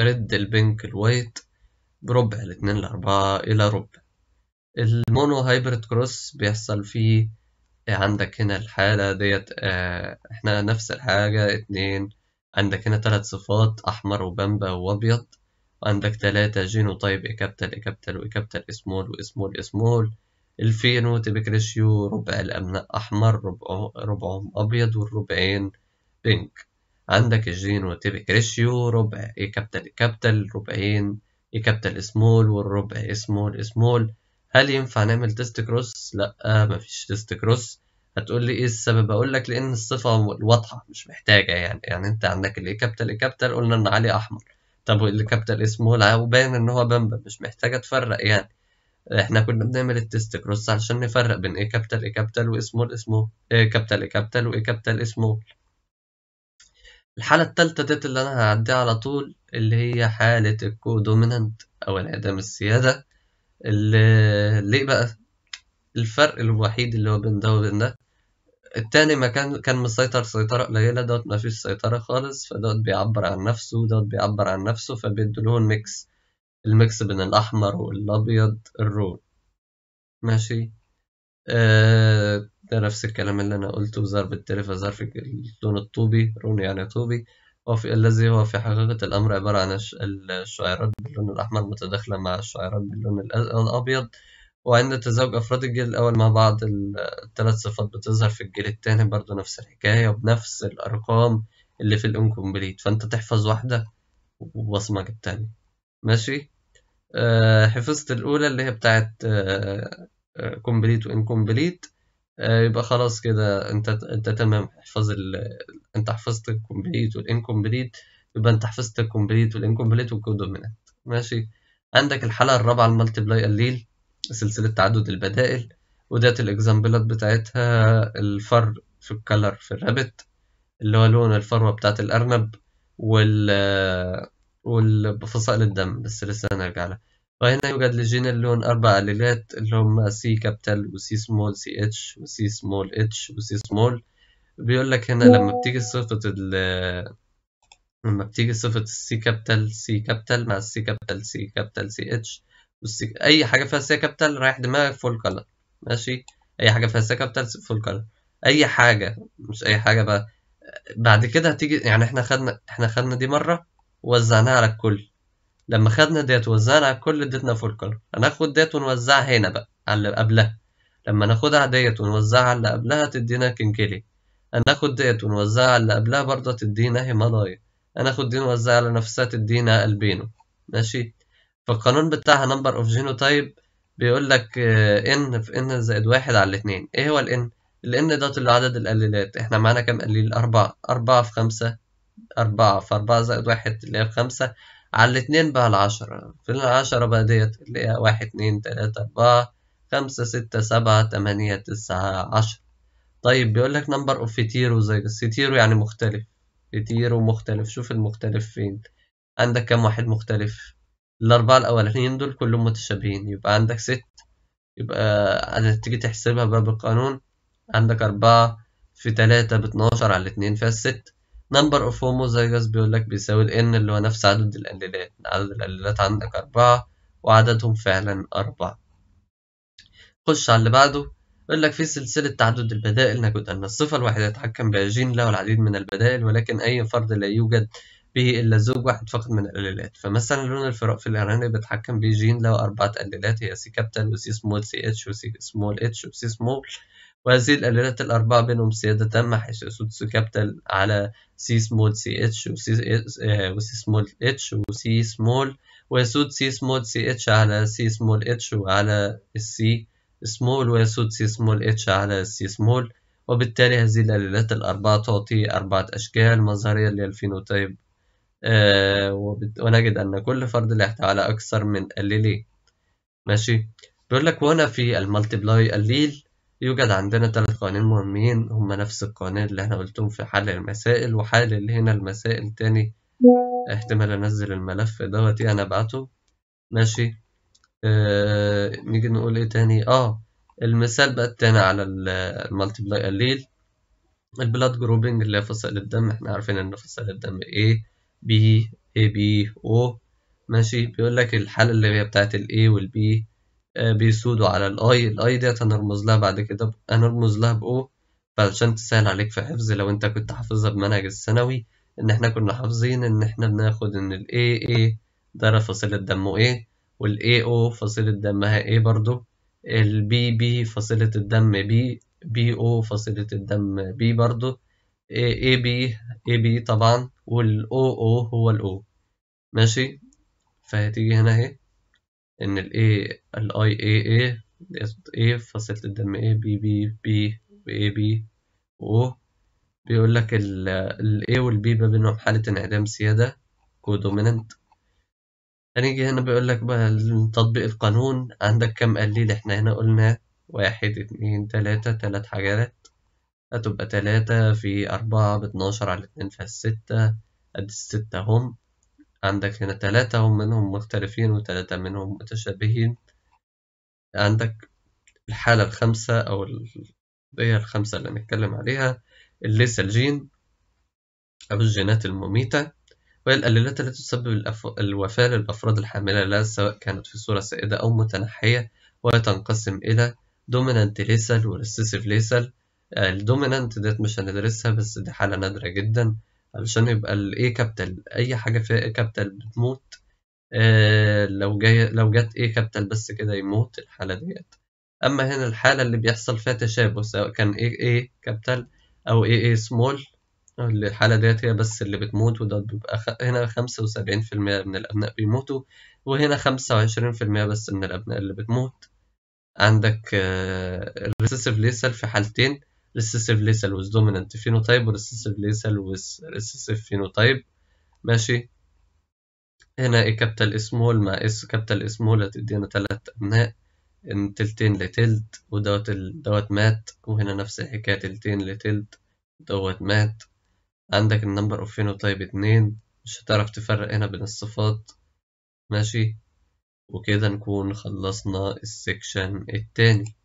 red ال pink ال white بربع الاتنين لأربعة إلى ربع. ال monohybrid cross بيحصل فيه عندك هنا الحالة ديت آه، إحنا نفس الحاجة اتنين عندك هنا تلات صفات أحمر وبمبى وأبيض. وعندك تلاتة جينو تايب إكابتل إكابتل وإكابتل إسمول وإسمول إسمول. الفينو تيبك ريشيو ربع الأبناء أحمر ربع ربعهم أبيض والربعين بينك. عندك الجينو تيبك ريشيو ربع إكابتل إكابتل ربعين إكابتل إسمول والربع إسمول إسمول هل ينفع نعمل test cross؟ لأ مفيش test cross. هتقول لي إيه السبب؟ أقول لك لأن الصفة واضحه مش محتاجة يعني. يعني أنت عندك ال A capital A capital قلنا إن عليه أحمر. طب واللي كابيتال اسمه وباين إن هو بامبا مش محتاجه تفرق يعني. إحنا كنا بنعمل ال test cross علشان نفرق بين إيه كابيتال إيه كابيتال واسمول اسمه إيه كابيتال إيه كابيتال وإيه كابيتال اسمه الحالة التالتة ديت اللي أنا هعديها على طول اللي هي حالة ال codominant أو انعدام السيادة. اللي ليه بقى؟ الفرق الوحيد اللي هو بين ده وبين ده التاني ما كان كان مسيطر سيطرة قليلة دوت ما فيش سيطرة خالص فدوت بيعبر عن نفسه دوت بيعبر عن نفسه فبيدوا ال mix. ال mix بين الأحمر والأبيض ال roan ماشي؟ آه ده نفس الكلام اللي أنا قلته ظرف التلفة ظرف اللون الطوبي رون يعني طوبي. وفي الذي هو في حقيقة الأمر عبارة عن الشعيرات باللون الأحمر متداخلة مع الشعيرات باللون الأبيض. وعند تزاوج أفراد الجيل الأول مع بعض الثلاث صفات بتظهر في الجيل التاني برضه نفس الحكاية وبنفس الأرقام اللي في الانكمبليت فأنت تحفظ واحدة وبصمج التانية. ماشي؟ أه حفظت الأولى اللي هي بتاعت complete و incomplete أه يبقى خلاص كده انت انت تمام احفظ ال... انت حفظت ال complete وال incomplete يبقى انت حفظت ال complete وال incomplete وال codominant ماشي. عندك الحالة الرابعة ال multiple allele سلسلة تعدد البدائل وديت ال example ات بتاعتها ال fur في ال color في ال rabbit اللي هو لون الفروة بتاعت الأرنب وال والفصائل الدم بس لسه هنرجع لها. وهنا يوجد لجين اللون أربع أليلات اللي هم C capital و C small ch و C small h و C small. بيقول لك هنا لما بتيجي صفة ال لما بتيجي صفة ال C capital C capital مع ال C capital C capital ch وال C أي حاجة فيها C capital ريح دماغك full color ماشي؟ أي حاجة فيها C capital full color أي حاجة مش أي حاجة بقى. بعد كده هتيجي يعني إحنا خدنا إحنا خدنا دي مرة ووزعناها على الكل. لما خدنا ديت ووزعنا على الكل اديتنا full color هناخد ديت ونوزعها هنا بقى على اللي قبلها. لما ناخدها ديت ونوزعها على اللي قبلها تدينا chinchilla. هناخد ديت ونوزعها على اللي قبلها برضه تدينا himalaya. هناخد دي نوزعها على نفسها تدينا البينو ماشي؟ فالقانون بتاعها number of genotype بيقول لك n في n زائد واحد على الاتنين إيه هو ال n ال n ده اللي عدد الأليلات. إحنا معانا كام أليل؟ أربعة. أربعة في خمسة. أربعة. في أربعة زائد واحد اللي هي خمسة. على الاتنين يبقى العشرة. في العشرة بقى ديت اللي هي واحد اتنين تلاتة أربعة خمسة ستة سبعة تمانية تسعة عشرة. طيب بيقول لك number of heterozy، hetero يعني مختلف. hetero مختلف. شوف المختلف فين. عندك كام واحد مختلف؟ الأربعة الأولانيين دول كلهم متشابهين. يبقى عندك ست. يبقى تيجي تحسبها بقى بالقانون. عندك أربعة. في تلاتة باتناشر على الاتنين فيها الست number of homozygous بيقول لك بيساوي ال n اللي هو نفس عدد الأليلات. عدد الأليلات عندك أربعة وعددهم فعلا أربعة. خش على اللي بعده. يقول لك في سلسلة تعدد البدائل. نجد أن الصفة الواحدة يتحكم بها جين له العديد من البدائل ولكن أي فرد لا يوجد به إلا زوج واحد فقط من الأليلات. فمثلا لون الفراء في الأرانب بيتحكم به جين له أربعة قليلات. هي سي كابيتال وسي سمول سي اتش وسي سمول اتش وسي سمول وهذه الأليلات الأربعة بينهم سيادة تامة حيث يسود سي كابيتال على سي سمول سي اتش وسي وسي سمول اتش وسي سمول ويسود سي سمول سي اتش على سي سمول اتش وعلى السي سمول ويسود سي سمول اتش على السي سمول وبالتالي هذه القليلات الأربعة تعطي أربعة أشكال مظهرية لل phenotype. آه ونجد أن كل فرد لا يحتوي على أكثر من أليلين ماشي؟ بيقول لك وهنا في ال multiple allele يوجد عندنا ثلاث قوانين مهمين هما نفس القوانين اللي إحنا قلتهم في حل المسائل وحل اللي هنا المسائل تاني. احتمال أنزل الملف دوت أنا أبعته. ماشي. آه نيجي نقول إيه تاني؟ آه المثال بقى التاني على ال multiple allele. ال blood grouping اللي هي فصائل الدم إحنا عارفين إن فصائل الدم A B A B O. ماشي. بيقول لك الحالة اللي هي بتاعت ال A وال B بيسودوا على ال I ال I ديت هنرمز لها بعد كده هنرمز لها ب O فعشان تسهل عليك في حفظ لو انت كنت حافظها بمنهج الثانوي إن إحنا كنا حافظين إن إحنا بناخد إن ال A A ده فصيلة دمه A وال A O فصيلة دمها A برضو ال B B فصيلة الدم B B O فصيلة الدم B برضو A B A B طبعا وال O O هو ال O. ماشي؟ فهتيجي هنا أهي. إن ال A ال I A A A فصيلة الدم A B B B A B O. بيقول لك ال ال A وال B ما بينهم حالة انعدام سيادة كودومينانت هنيجي هنا بيقول لك بقى تطبيق القانون. عندك كم قليل؟ إحنا هنا قلنا واحد اتنين تلاتة تلات حاجات. هتبقى تلاتة في أربعة باتناشر على اتنين فالستة أدي الستة هم. عندك هنا تلاتة هم منهم مختلفين وتلاتة منهم متشابهين عندك الحالة الخامسة أو هي الخامسة اللي هنتكلم عليها الليسال جين أو الجينات المميتة وهي القليلات التي تسبب. الوفاة للأفراد الحاملة لها سواء كانت في صورة سائدة أو متنحية وهي تنقسم إلى dominant lethal و recessive lethal ال dominant ديت مش هندرسها بس دي حالة نادرة جدا علشان يبقى ال A capital أي حاجة فيها A capital بتموت آه لو جاي لو جت A capital بس كده يموت الحالة ديت. أما هنا الحالة اللي بيحصل فيها تشابه سواء كان A A capital أو A A small الحالة ديت هي بس اللي بتموت وده بيبقى خ... هنا خمسة وسبعين في المية من الأبناء بيموتوا وهنا خمسة وعشرين في المية بس من الأبناء اللي بتموت. عندك ال recessive lethal في حالتين recessive lethal with dominant phenotype و recessive lethal with recessive phenotype ماشي. هنا إيه capital small مع S capital small هتدينا تلات أبناء. إن تلتين لتلت ودوت ال- دوت مات. وهنا نفس الحكاية تلتين لتلت دوت مات. عندك ال number of phenotype اتنين. مش هتعرف تفرق هنا بين الصفات. ماشي. وكده نكون خلصنا السكشن التاني.